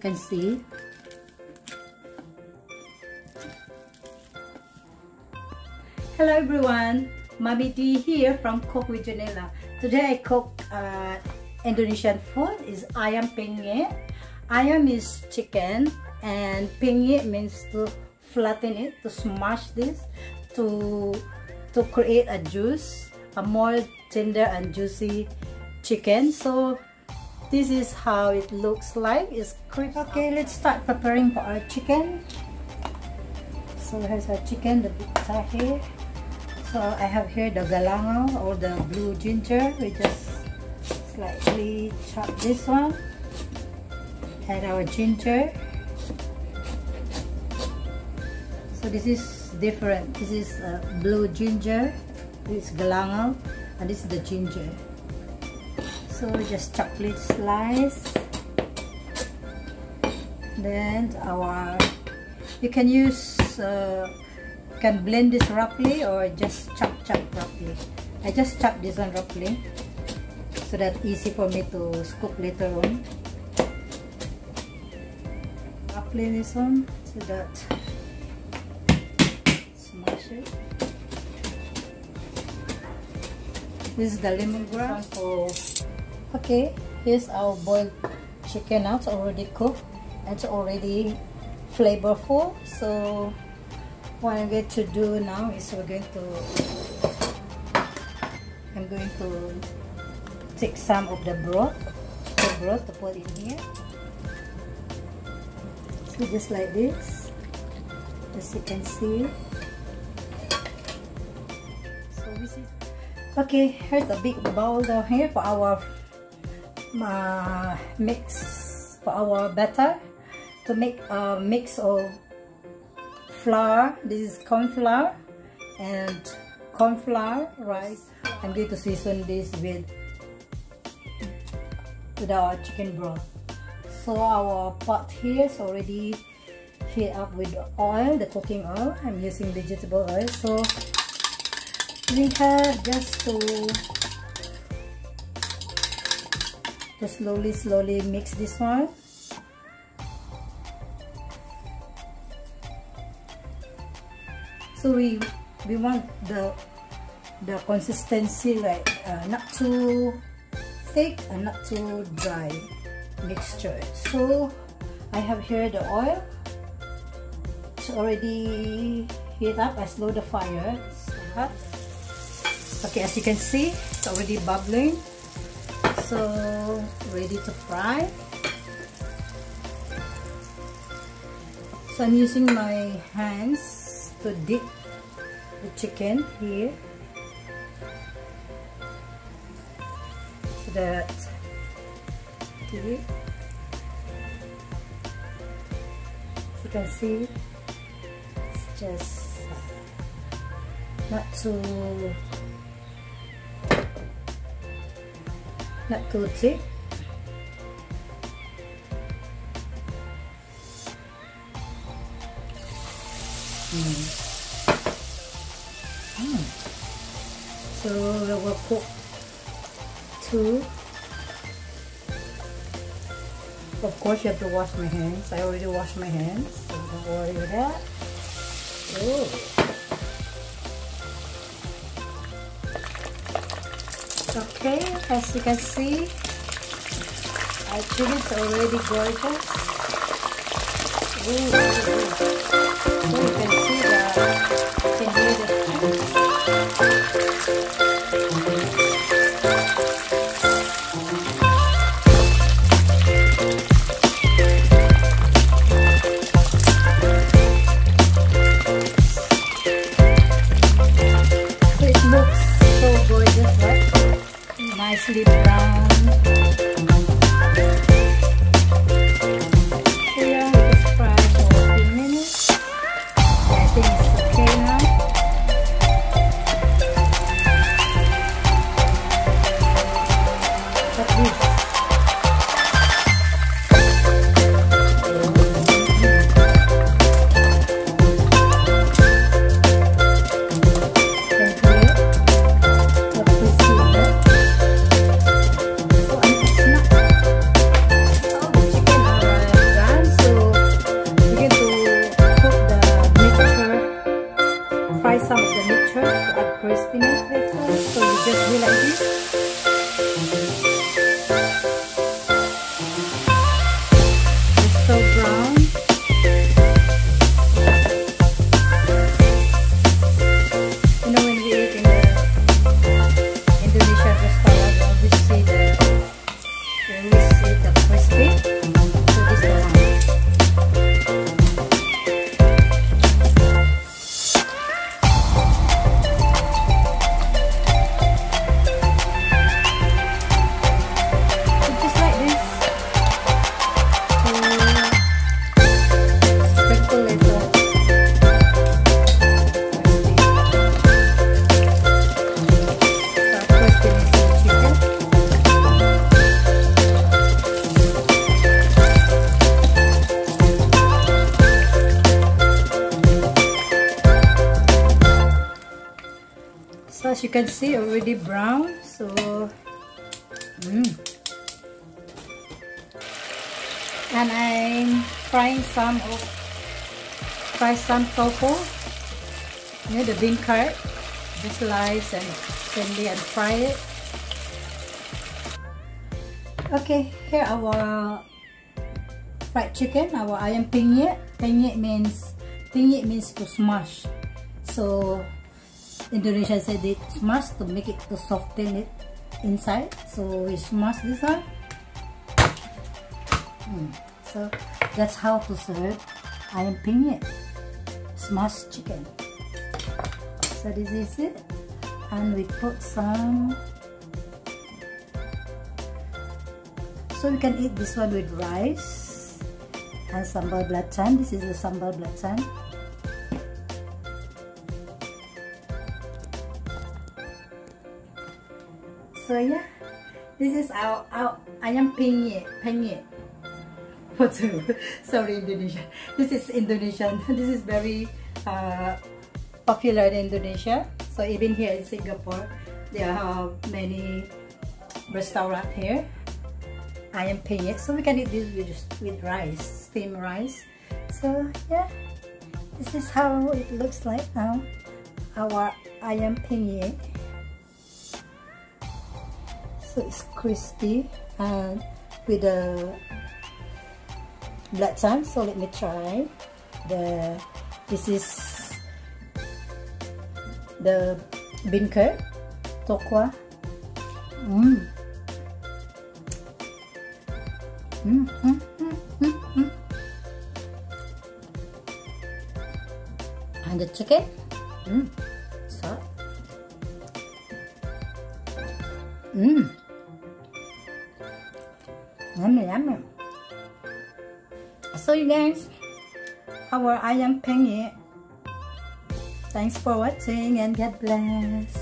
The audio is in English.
can see. Hello everyone, Mami D here from Cook with Dionela. Today I cook uh, Indonesian food is ayam penyet. Ayam is chicken and penyet means to flatten it, to smash this, to to create a juice, a more tender and juicy chicken. So this is how it looks like. It's crisp. Okay, let's start preparing for our chicken. So here's our chicken, the big here So I have here the galangal or the blue ginger. We just slightly chop this one. Add our ginger. So this is different. This is uh, blue ginger. This is galangal, and this is the ginger. So just chocolate slice. Then our you can use. Uh, can blend this roughly or just chop chop roughly I just chop this one roughly so that easy for me to scoop later on roughly this one so that smash it this is the lemongrass for okay here's our boiled chicken now it's already cooked. It's already flavorful so what I'm going to do now is we're going to I'm going to take some of the broth the broth to put in here. So just like this as you can see. So this is okay here's a big bowl down here for our mix for our batter to make a mix of flour. This is corn flour and corn flour rice. I'm going to season this with with our chicken broth. So our pot here is already heat up with oil the cooking oil. I'm using vegetable oil. So we have just to to slowly slowly mix this one. So we we want the the consistency like uh, not too thick and not too dry mixture. So I have here the oil. It's already heat up. I slow the fire. Okay as you can see it's already bubbling so ready to fry. So I'm using my hands to dip the chicken here. So that as you can see it's just not too not too thick Mm. Mm. So we will cook two. Of course, you have to wash my hands. I already washed my hands, so don't worry about that. Oh. Okay, as you can see, our chili is already gorgeous. Ooh. Nicely brown you can see already brown so mm. and I'm frying some of fry some tofu you know the bean curd. Just slice and candy and fry it. Okay here our fried chicken our ayam penyet. Penyet means penyet means to smash. So Indonesia said they smash to make it to soften it inside. So we smash this one. Mm. so that's how to serve ayam penyet. Smashed chicken. So this is it. And we put some so we can eat this one with rice and sambal belacan. This is the sambal belacan so yeah. This is our, our ayam penyet penyet. What's sorry Indonesia. This is Indonesian. This is very uh, popular in Indonesia. So even here in Singapore there are many restaurants here. Ayam penyet. So we can eat this with, with rice steamed rice. So yeah. This is how it looks like now. Our ayam penyet so it's crispy and with the belacan so let me try the this is the bean curd tokwa mm. Mm, mm, mm, mm, mm. and the chicken mm. Yummy, yummy. So you guys, our ayam penyet. Thanks for watching and God bless.